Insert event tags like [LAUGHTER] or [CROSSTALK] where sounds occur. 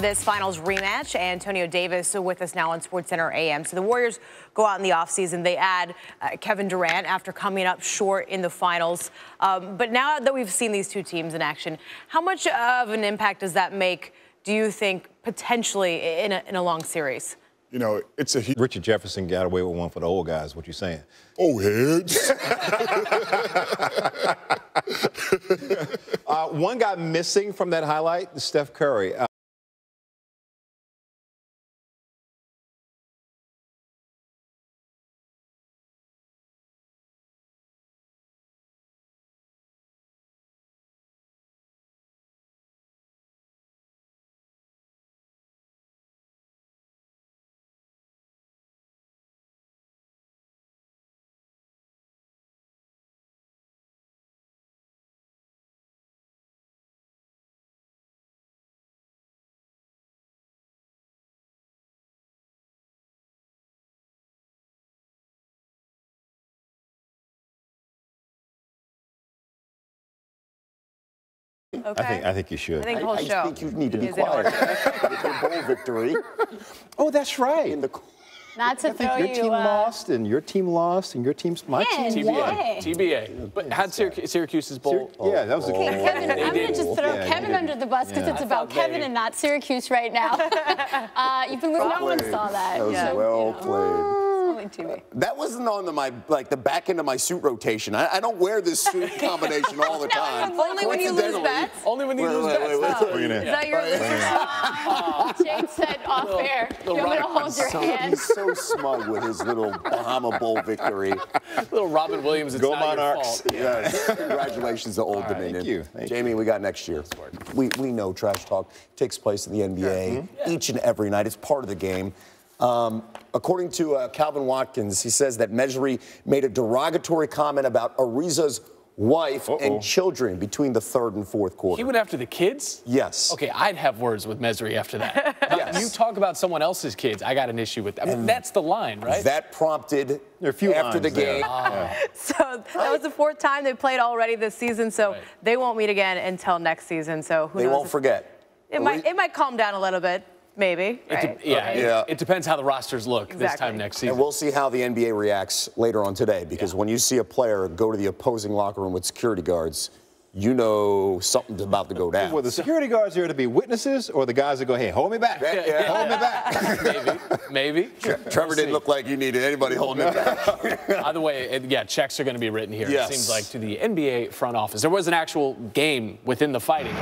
This finals rematch, Antonio Davis with us now on SportsCenter AM. So the Warriors go out in the offseason. They add uh, Kevin Durant after coming up short in the finals. Um, but now that we've seen these two teams in action, how much of an impact does that make, do you think, potentially in a, in a long series? You know, it's a Richard Jefferson got away with one for the old guys. What you saying? Oh, heads. [LAUGHS] uh, one guy missing from that highlight, Steph Curry. Uh, Okay. I think I think you should. I think the I, whole I show. think you need to be quiet. [LAUGHS] your bowl victory oh, that's right. in the Not to throw your you. team uh, lost, and your team lost, and your team's my Man, team. yeah. TBA. TBA. But had Syrac- Syracuse's bowl. Yeah, that was a Okay, Kevin, I'm going to just throw Yeah, Kevin under the bus because Yeah. it's I about thought they- Kevin and not Syracuse right now. [LAUGHS] uh, you've been no one saw that. That was so, well you know, played. It's only TV. That wasn't on the, my like the back end of my suit rotation. I, I don't wear this suit [LAUGHS] combination all the time. Only when you lose Coincidentally- bets? Only when you Wait, lose wait, bets. wait, wait, wait. Bring it in. Is that your [LAUGHS] Jake said off air, you little want me to rock- hold your So, hand? he's so smug with his little Bahama Bowl victory. [LAUGHS] Little Robin Williams. It's Go not Monarchs. Your fault. Yes. Congratulations to Old right, Dominion. thank you, thank Jaymee, we got next year. We, we know trash talk takes place in the NBA mm-hmm. each and every night. It's part of the game. Um, according to uh, Calvin Watkins, he says that Mejri made a derogatory comment about Ariza's wife Uh-oh. and children between the third and fourth quarter. He went after the kids? yes. Okay, I'd have words with Mejri after that. [LAUGHS] Yes. You talk about someone else's kids, I got an issue with that. I mean, that's the line, right? That prompted There are a few after the lines there. game. [LAUGHS] So that was the fourth time they played already this season. So Right. they won't meet again until next season. So who They knows? won't forget. It might it might calm down a little bit, maybe. It de- Right? yeah, it- Yeah. It, depends how the rosters look this time next season. And we'll see how the NBA reacts later on today because when you see a player go to the opposing locker room with security guards, you know something's about to go down. Were the security guards there to be witnesses, or the guys that go, "Hey, hold me back, Yeah, yeah. hold me back"? [LAUGHS] Maybe. Maybe. Trevor didn't look like he needed anybody holding him back. [LAUGHS] Either way, it, yeah, checks are going to be written here. Yes. It seems like to the NBA front office. There was an actual game within the fighting.